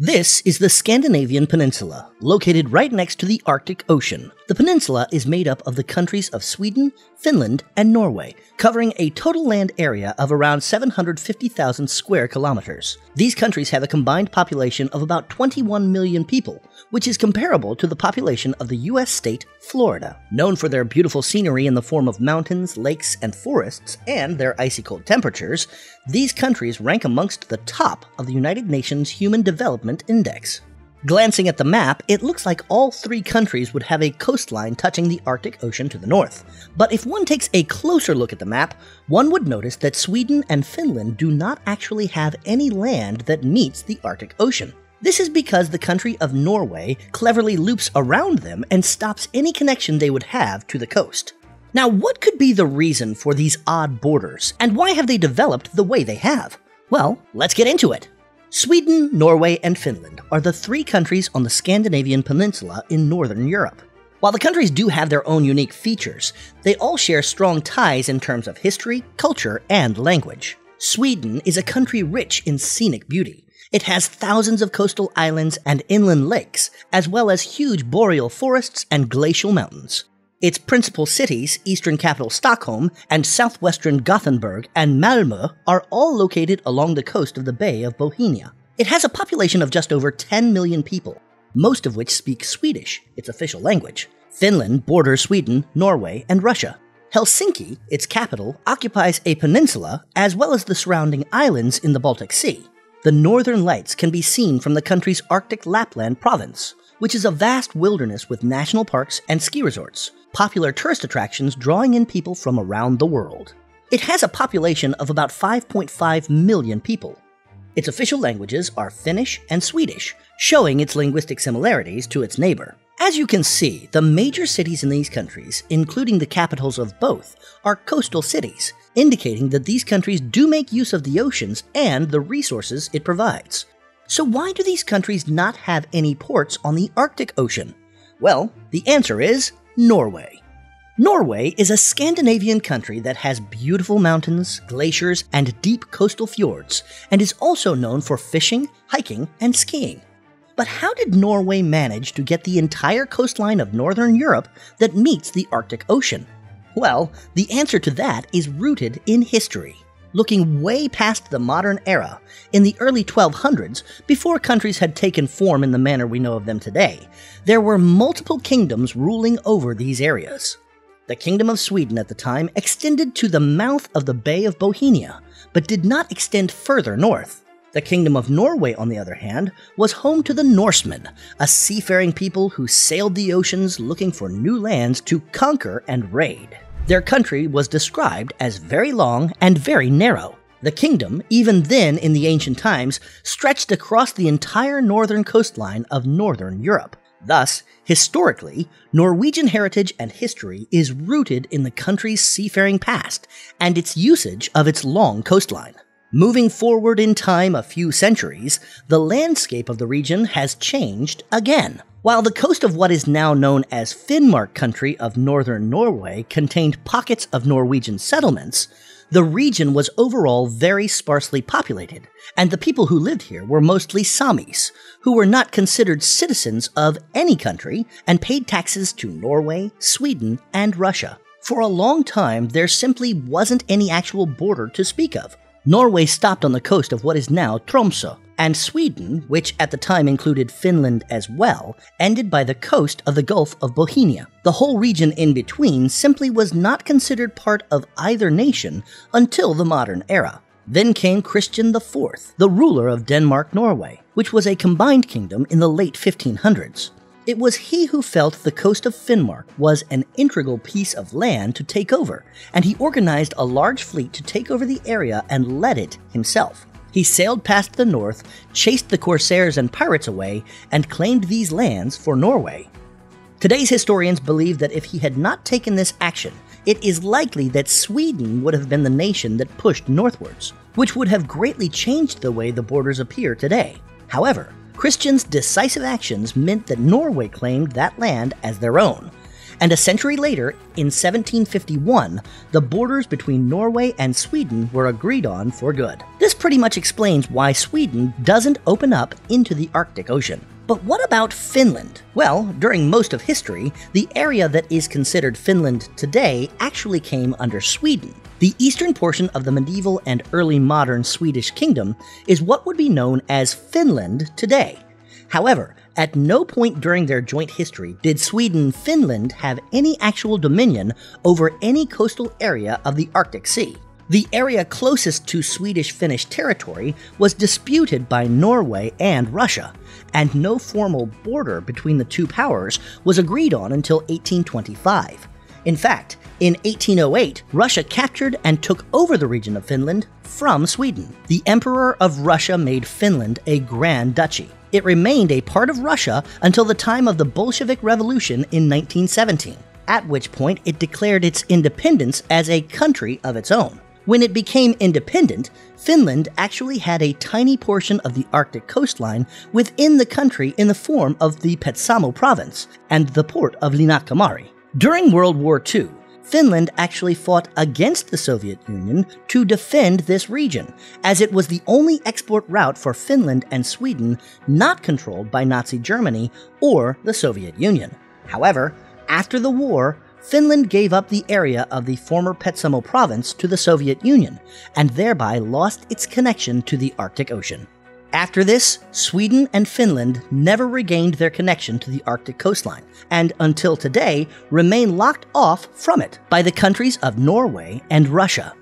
This is the Scandinavian Peninsula, located right next to the Arctic Ocean. The peninsula is made up of the countries of Sweden, Finland, and Norway, covering a total land area of around 750,000 square kilometers. These countries have a combined population of about 21 million people, which is comparable to the population of the US state Florida. Known for their beautiful scenery in the form of mountains, lakes, and forests, and their icy cold temperatures, these countries rank amongst the top of the United Nations Human Development Index. Glancing at the map, it looks like all three countries would have a coastline touching the Arctic Ocean to the north. But if one takes a closer look at the map, one would notice that Sweden and Finland do not actually have any land that meets the Arctic Ocean. This is because the country of Norway cleverly loops around them and stops any connection they would have to the coast. Now, what could be the reason for these odd borders, and why have they developed the way they have? Well, let's get into it. Sweden, Norway, and Finland are the three countries on the Scandinavian peninsula in northern Europe. While the countries do have their own unique features, they all share strong ties in terms of history, culture, and language. Sweden is a country rich in scenic beauty. It has thousands of coastal islands and inland lakes, as well as huge boreal forests and glacial mountains. Its principal cities, eastern capital Stockholm and southwestern Gothenburg and Malmö, are all located along the coast of the Bay of Bothnia. It has a population of just over 10 million people, most of which speak Swedish, its official language. Finland borders Sweden, Norway, and Russia. Helsinki, its capital, occupies a peninsula as well as the surrounding islands in the Baltic Sea. The northern lights can be seen from the country's Arctic Lapland province, which is a vast wilderness with national parks and ski resorts, popular tourist attractions drawing in people from around the world. It has a population of about 5.5 million people. Its official languages are Finnish and Swedish, showing its linguistic similarities to its neighbor. As you can see, the major cities in these countries, including the capitals of both, are coastal cities, indicating that these countries do make use of the oceans and the resources it provides. So, why do these countries not have any ports on the Arctic Ocean? Well, the answer is Norway. Norway is a Scandinavian country that has beautiful mountains, glaciers, and deep coastal fjords, and is also known for fishing, hiking, and skiing. But how did Norway manage to get the entire coastline of northern Europe that meets the Arctic Ocean? Well, the answer to that is rooted in history. Looking way past the modern era, in the early 1200s, before countries had taken form in the manner we know of them today, there were multiple kingdoms ruling over these areas. The Kingdom of Sweden at the time extended to the mouth of the Bay of Bothnia, but did not extend further north. The Kingdom of Norway, on the other hand, was home to the Norsemen, a seafaring people who sailed the oceans looking for new lands to conquer and raid. Their country was described as very long and very narrow. The kingdom, even then in the ancient times, stretched across the entire northern coastline of northern Europe. Thus, historically, Norwegian heritage and history is rooted in the country's seafaring past and its usage of its long coastline. Moving forward in time a few centuries, the landscape of the region has changed again. While the coast of what is now known as Finnmark country of northern Norway contained pockets of Norwegian settlements, the region was overall very sparsely populated, and the people who lived here were mostly Samis, who were not considered citizens of any country and paid taxes to Norway, Sweden, and Russia. For a long time, there simply wasn't any actual border to speak of, Norway stopped on the coast of what is now Tromsø, and Sweden, which at the time included Finland as well, ended by the coast of the Gulf of Bothnia. The whole region in between simply was not considered part of either nation until the modern era. Then came Christian IV, the ruler of Denmark Norway, which was a combined kingdom in the late 1500s. It was he who felt the coast of Finnmark was an integral piece of land to take over, and he organized a large fleet to take over the area and led it himself. He sailed past the north, chased the corsairs and pirates away, and claimed these lands for Norway. Today's historians believe that if he had not taken this action, it is likely that Sweden would have been the nation that pushed northwards, which would have greatly changed the way the borders appear today. However, Christian's decisive actions meant that Norway claimed that land as their own, and a century later, in 1751, the borders between Norway and Sweden were agreed on for good. This pretty much explains why Sweden doesn't open up into the Arctic Ocean. But what about Finland? Well, during most of history, the area that is considered Finland today actually came under Sweden. The eastern portion of the medieval and early modern Swedish kingdom is what would be known as Finland today. However, at no point during their joint history did Sweden Finland have any actual dominion over any coastal area of the Arctic Sea. The area closest to Swedish Finnish territory was disputed by Norway and Russia, and no formal border between the two powers was agreed on until 1825. In fact, in 1808, Russia captured and took over the region of Finland from Sweden. The Emperor of Russia made Finland a Grand Duchy. It remained a part of Russia until the time of the Bolshevik Revolution in 1917, at which point it declared its independence as a country of its own. When it became independent, Finland actually had a tiny portion of the Arctic coastline within the country in the form of the Petsamo province and the port of Liinakhamari. During World War II, Finland actually fought against the Soviet Union to defend this region, as it was the only export route for Finland and Sweden not controlled by Nazi Germany or the Soviet Union. However, after the war, Finland gave up the area of the former Petsamo province to the Soviet Union, and thereby lost its connection to the Arctic Ocean. After this, Sweden and Finland never regained their connection to the Arctic coastline, and until today remain locked off from it by the countries of Norway and Russia.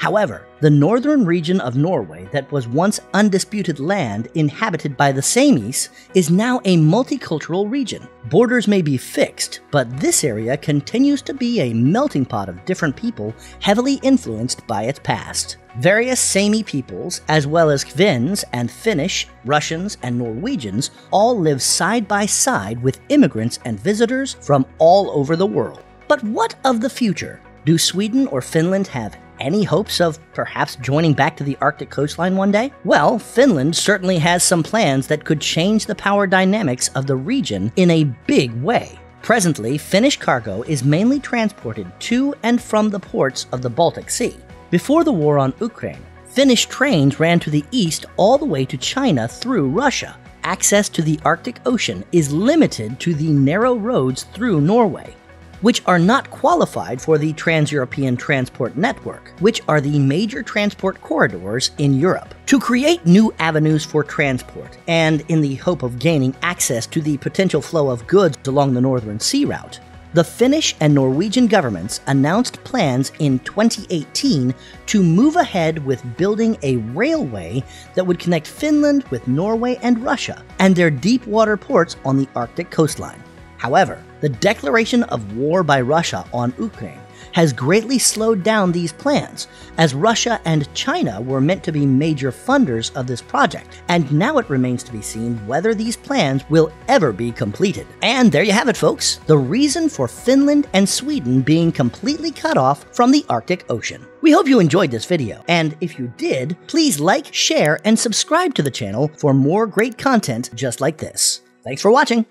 However, the northern region of Norway that was once undisputed land inhabited by the Samis is now a multicultural region. Borders may be fixed, but this area continues to be a melting pot of different people heavily influenced by its past. Various Sami peoples, as well as Kvenes and Finnish, Russians, and Norwegians, all live side by side with immigrants and visitors from all over the world. But what of the future? Do Sweden or Finland have any hopes of perhaps joining back to the Arctic coastline one day? Well, Finland certainly has some plans that could change the power dynamics of the region in a big way. Presently, Finnish cargo is mainly transported to and from the ports of the Baltic Sea. Before the war on Ukraine, Finnish trains ran to the east all the way to China through Russia. Access to the Arctic Ocean is limited to the narrow roads through Norway which are not qualified for the Trans European Transport Network, which are the major transport corridors in Europe. To create new avenues for transport, and in the hope of gaining access to the potential flow of goods along the Northern Sea Route, the Finnish and Norwegian governments announced plans in 2018 to move ahead with building a railway that would connect Finland with Norway and Russia and their deep water ports on the Arctic coastline. However, the declaration of war by Russia on Ukraine has greatly slowed down these plans, as Russia and China were meant to be major funders of this project, and now it remains to be seen whether these plans will ever be completed. And there you have it, folks the reason for Finland and Sweden being completely cut off from the Arctic Ocean. We hope you enjoyed this video, and if you did, please like, share, and subscribe to the channel for more great content just like this. Thanks for watching!